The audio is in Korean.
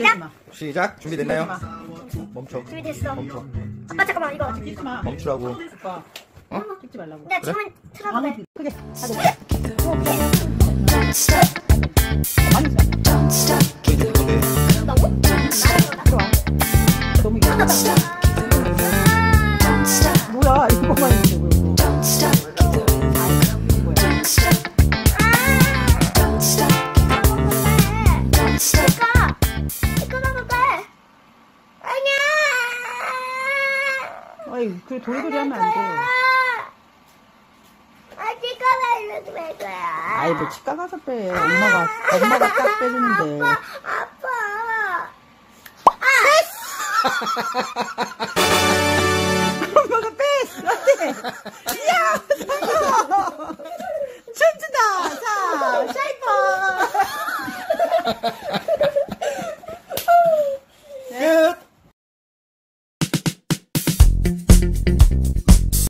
시작. 시작 준비됐나요? 멈춰 준비됐어. 멈춰 아빠 잠깐만 이거. 찍지 마. 멈추라고 오빠. 어? 찍지 말라고. 나 틀어도 아무 돼. 크게. 나고? 너무 이거. 뭐야 아이 그 돌돌이 하면 안 돼. 아, 치과가 이렇게 될 거야. 아이 뭐 치과 가서 빼. 엄마가 엄마가 딱 빼주는데. 아파. 엄마가 빼. 어때? 이야 성공. 춤추다. 자 샤이퍼.